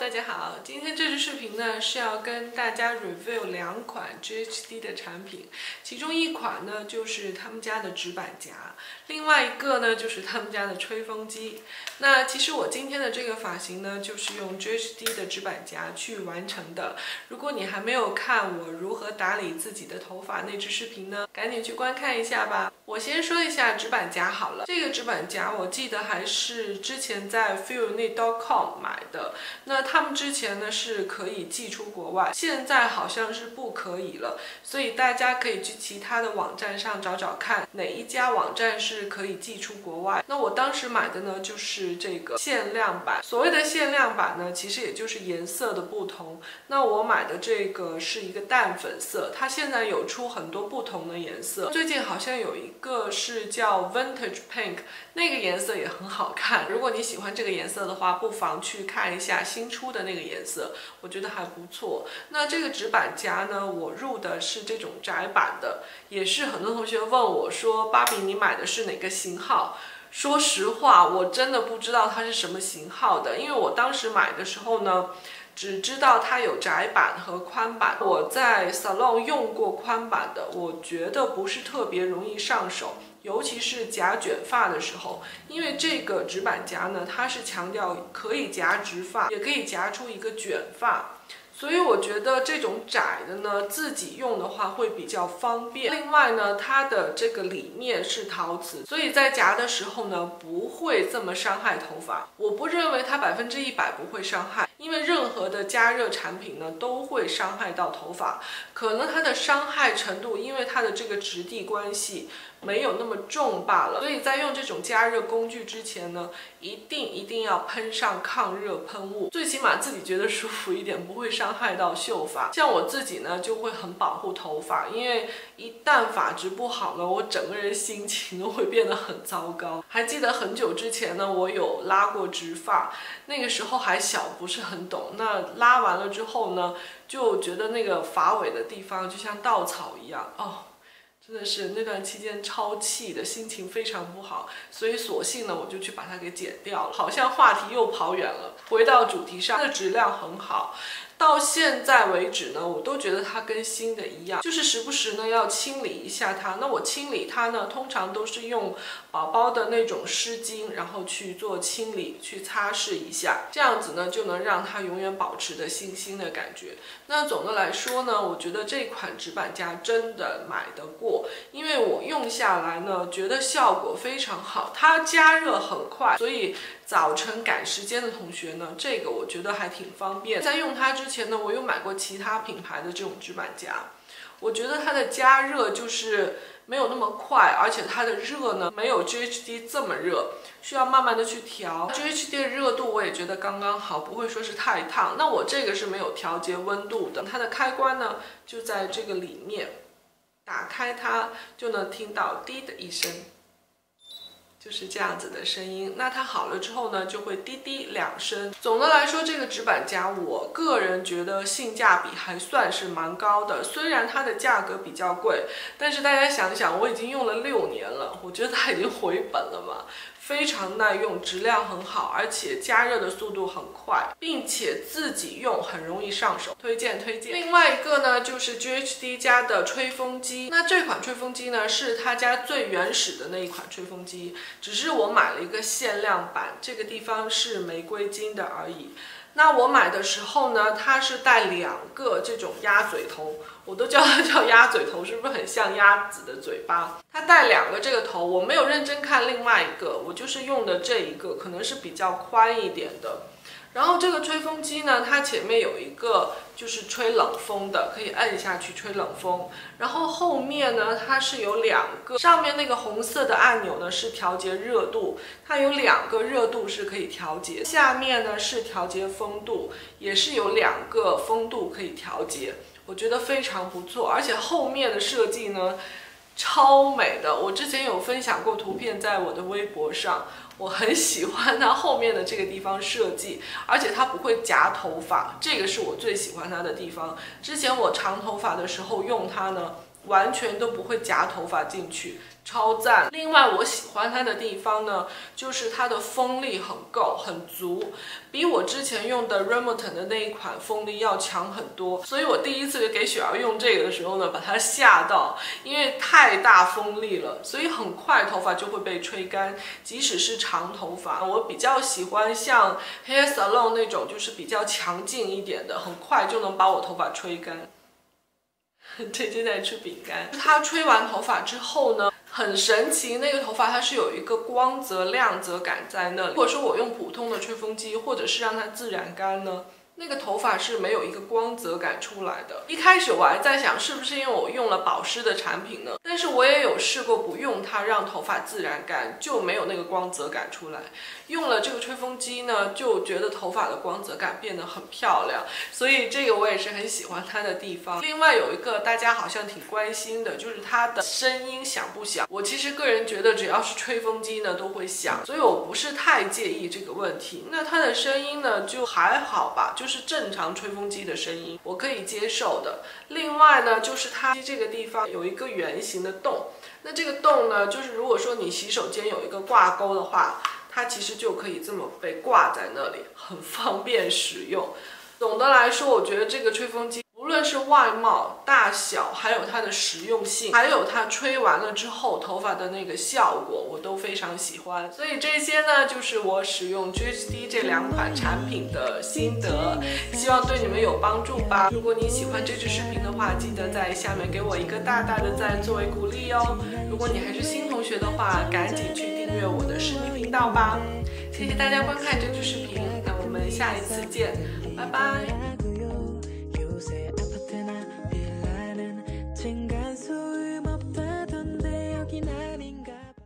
大家好，今天这支视频呢是要跟大家 review 两款 GHD 的产品，其中一款呢就是他们家的直板夹，另外一个呢就是他们家的吹风机。那其实我今天的这个发型呢，就是用 GHD 的直板夹去完成的。如果你还没有看我如何打理自己的头发那支视频呢，赶紧去观看一下吧。我先说一下直板夹好了，这个直板夹我记得还是之前在 feelneat.com 买的。那他们之前呢是可以寄出国外，现在好像是不可以了，所以大家可以去其他的网站上找找看，哪一家网站是可以寄出国外。那我当时买的呢就是这个限量版，所谓的限量版呢，其实也就是颜色的不同。那我买的这个是一个淡粉色，它现在有出很多不同的颜色，最近好像有一个是叫 Vintage Pink，那个颜色也很好看。如果你喜欢这个颜色的话，不妨去看一下新出的那个颜色，我觉得还不错。那这个直板夹呢，我入的是这种窄版的，也是很多同学问我说，芭比你买的是哪个型号？说实话，我真的不知道它是什么型号的，因为我当时买的时候呢，只知道它有窄版和宽版。我在 salon 用过宽版的，我觉得不是特别容易上手。尤其是夹卷发的时候，因为这个直板夹呢，它是强调可以夹直发，也可以夹出一个卷发，所以我觉得这种窄的呢，自己用的话会比较方便。另外呢，它的这个里面是陶瓷，所以在夹的时候呢，不会这么伤害头发。我不认为它百分之一百不会伤害，因为任何的加热产品呢，都会伤害到头发。可能它的伤害程度，因为它的这个质地关系。没有那么重罢了，所以在用这种加热工具之前呢，一定一定要喷上抗热喷雾，最起码自己觉得舒服一点，不会伤害到秀发。像我自己呢，就会很保护头发，因为一旦发质不好呢，我整个人心情都会变得很糟糕。还记得很久之前呢，我有拉过直发，那个时候还小，不是很懂。那拉完了之后呢，就觉得那个发尾的地方就像稻草一样哦。真的是那段期间超气的，心情非常不好，所以索性呢，我就去把它给剪掉了。好像话题又跑远了，回到主题上，它的质量很好。到现在为止呢，我都觉得它跟新的一样，就是时不时呢要清理一下它。那我清理它呢，通常都是用宝宝的那种湿巾，然后去做清理，去擦拭一下，这样子呢就能让它永远保持着新新的感觉。那总的来说呢，我觉得这款直板夹真的买得过，因为我用下来呢，觉得效果非常好，它加热很快，所以。早晨赶时间的同学呢，这个我觉得还挺方便。在用它之前呢，我有买过其他品牌的这种直板夹，我觉得它的加热就是没有那么快，而且它的热呢没有 GHD 这么热，需要慢慢的去调。GHD 的热度我也觉得刚刚好，不会说是太烫。那我这个是没有调节温度的，它的开关呢就在这个里面，打开它就能听到滴的一声。就是这样子的声音，那它好了之后呢，就会滴滴两声。总的来说，这个直板夹，我个人觉得性价比还算是蛮高的。虽然它的价格比较贵，但是大家想想，我已经用了六年了，我觉得它已经回本了嘛。非常耐用，质量很好，而且加热的速度很快，并且自己用很容易上手，推荐推荐。另外一个呢，就是 GHD 家的吹风机。那这款吹风机呢，是他家最原始的那一款吹风机，只是我买了一个限量版，这个地方是玫瑰金的而已。那我买的时候呢，它是带两个这种鸭嘴头，我都叫它叫鸭嘴头，是不是很像鸭子的嘴巴？它带两个这个头，我没有认真看另外一个，我就是用的这一个，可能是比较宽一点的。然后这个吹风机呢，它前面有一个就是吹冷风的，可以按下去吹冷风。然后后面呢，它是有两个，上面那个红色的按钮呢是调节热度，它有两个热度是可以调节。下面呢是调节风度，也是有两个风度可以调节，我觉得非常不错。而且后面的设计呢。超美的，我之前有分享过图片在我的微博上，我很喜欢它后面的这个地方设计，而且它不会夹头发，这个是我最喜欢它的地方。之前我长头发的时候用它呢，完全都不会夹头发进去。超赞！另外，我喜欢它的地方呢，就是它的风力很够、很足，比我之前用的 Remington 的那一款风力要强很多。所以我第一次给雪儿用这个的时候呢，把它吓到，因为太大风力了，所以很快头发就会被吹干。即使是长头发，我比较喜欢像 Hair Salon 那种，就是比较强劲一点的，很快就能把我头发吹干。最近在吃饼干，它吹完头发之后呢？很神奇，那个头发它是有一个光泽、亮泽感在那里。如果说我用普通的吹风机，或者是让它自然干呢？那个头发是没有一个光泽感出来的。一开始我还在想，是不是因为我用了保湿的产品呢？但是我也有试过不用它，让头发自然干，就没有那个光泽感出来。用了这个吹风机呢，就觉得头发的光泽感变得很漂亮。所以这个我也是很喜欢它的地方。另外有一个大家好像挺关心的，就是它的声音响不响？我其实个人觉得，只要是吹风机呢都会响，所以我不是太介意这个问题。那它的声音呢就还好吧，就。就是正常吹风机的声音，我可以接受的。另外呢，就是它这个地方有一个圆形的洞，那这个洞呢，就是如果说你洗手间有一个挂钩的话，它其实就可以这么被挂在那里，很方便使用。总的来说，我觉得这个吹风机。无论是外貌、大小，还有它的实用性，还有它吹完了之后头发的那个效果，我都非常喜欢。所以这些呢，就是我使用 GHD 这两款产品的心得，希望对你们有帮助吧。如果你喜欢这支视频的话，记得在下面给我一个大大的赞作为鼓励哦。如果你还是新同学的话，赶紧去订阅我的视频频道吧。谢谢大家观看这支视频，那我们下一次见，拜拜。